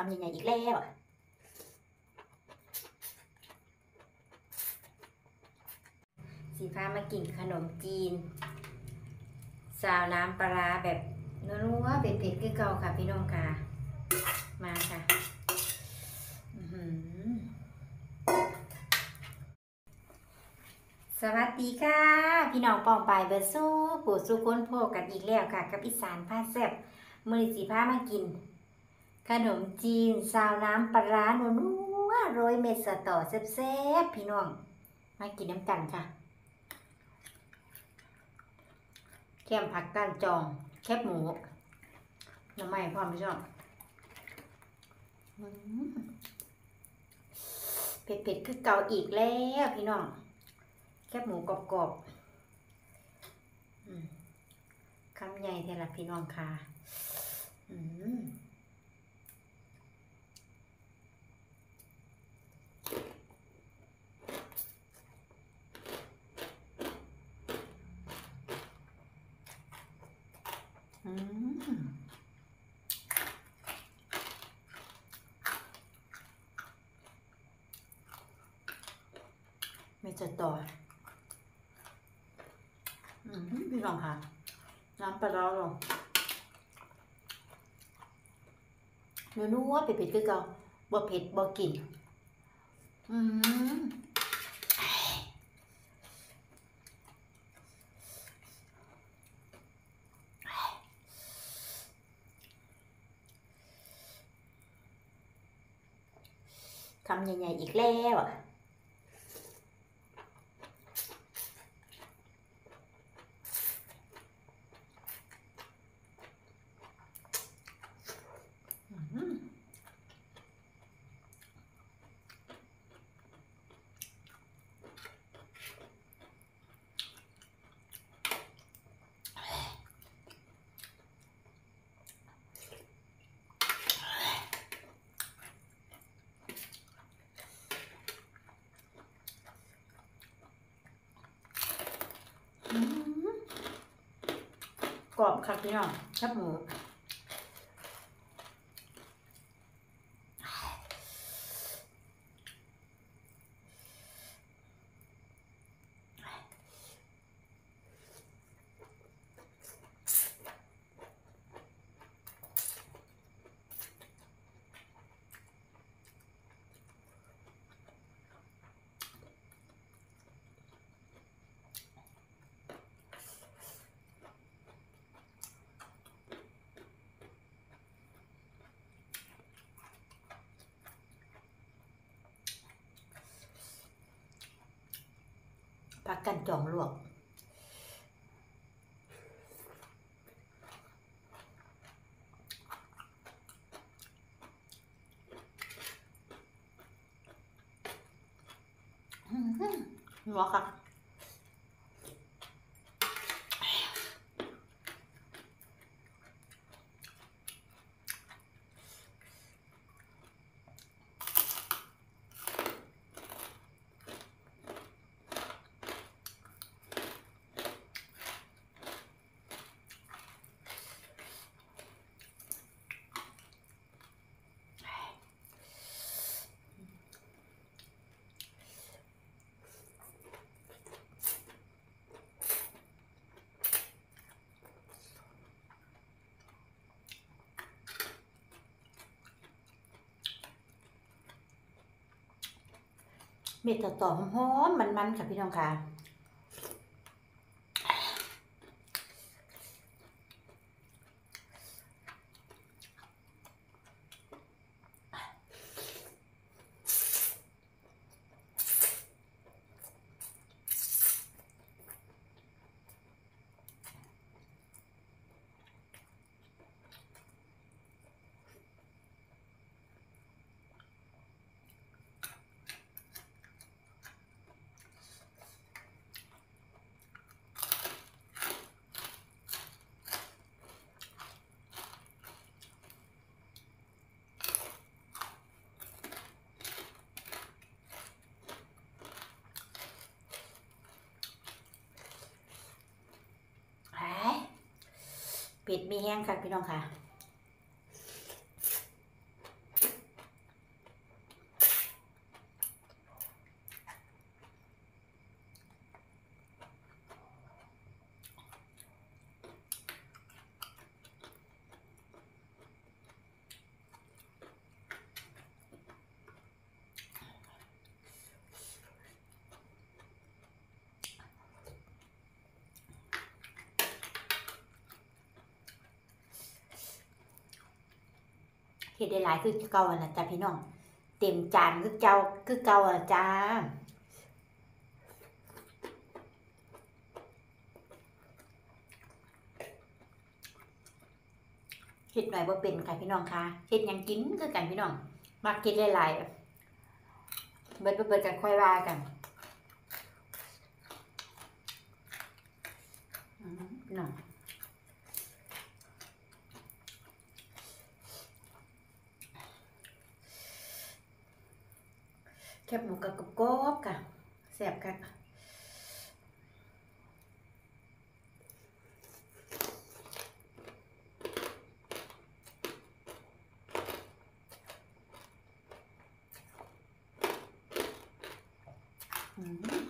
คำใหญ่ๆอีกแล้วสีฟ้ามากินขนมจีนสาวน้ำปลาแบบนัวๆเผ็ดๆคือเก่าค่ะพี่น้องค่ะ มาค่ะสวัสดีค่ะ พี่น้องปองปายเบอร์สู้ปู่สู้ค้นโพกันอีกแล้วค่ะ กับอีสานผ้าแซ่บมือสีผ้ามากิน ขนมจีนซาวน้ำปลาร้านัวๆโรยเม็ดสตอแซ่บๆพี่น้อง มากินน้ำกันค่ะแก้มผักก้านจอง แคบหมูน้ำไม่พร้อมพี่น้องอืมเผ็ดๆคือเก่าอีกแล้วพี่น้อง แคบหมูกรอบๆคำใหญ่เท่าละพี่น้องค่ะ อืม อืมไม่ จะต่ออืมพี่น้องค่ะ น้ำปลาร้าลงเนื้อนัวเผ็ดๆคือเก่าบ่เผ็ดบ่กิน อืมคำใหญ่ๆอีกแล้วอะอืมอืม กรอบค่ะพี่น้องชับหมู ผักกันจองลวกหัวค่ะ เม็ดต่อหอมมันๆค่ะพี่น้องค่ะ หาย เป็ดมีแห้งค่ะพี่น้องค่ะ เฮ็ดได้หลายคือเก่าอะนะจ้ะพี่น้อง เต็มจานคือเก่าคือเก่าอะจ้าเฮ็ดหน่อยบ่เป็นค่ะพี่น้องค่ะเฮ็ดหยังกินคือกันพี่น้องมักกินหลายๆเบิดเบิดกันค่อยว่ากันน้อง แคบหมูกับกรอบค่ะแสบค่ะ อืม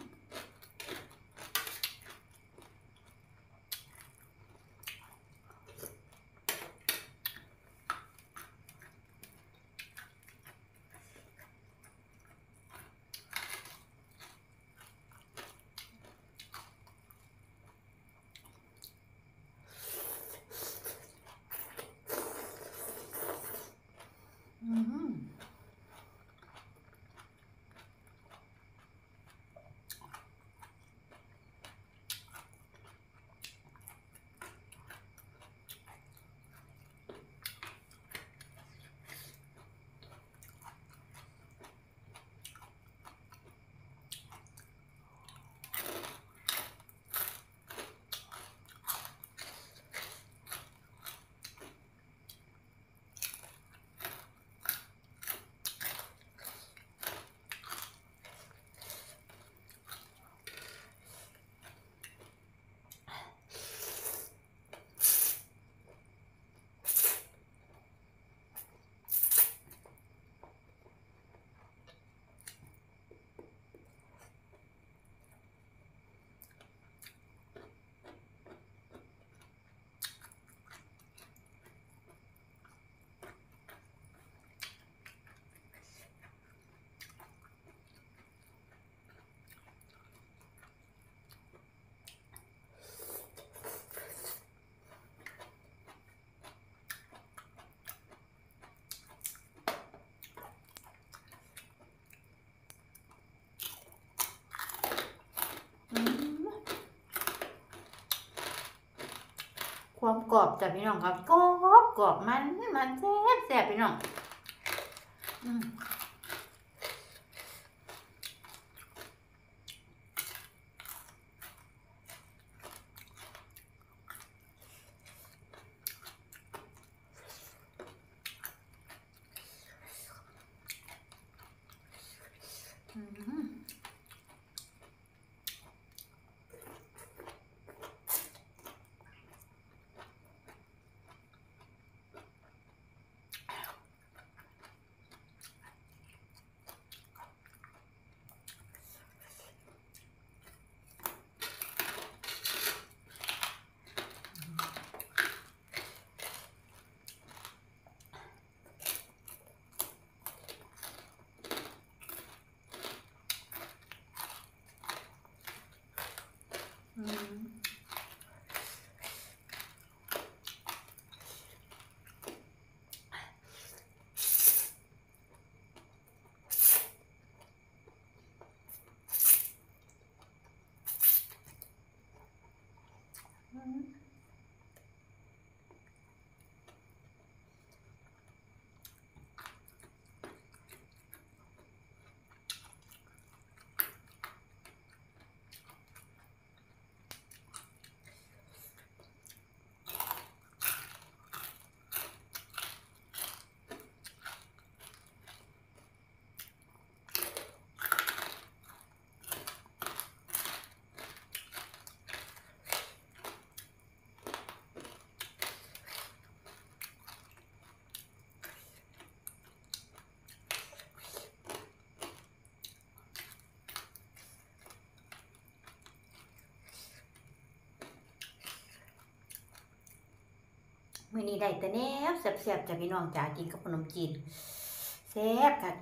อืม อืม ความกรอบจ้ะพี่น้องครับกรอบกรอบมันมันแซ่บแซ่บพี่น้องอืม มื้อนี้ได้แต่แนวแซ่บๆจ้ะพี่น้องจ๋ากินกับขนมจีนแซ่บค่ะ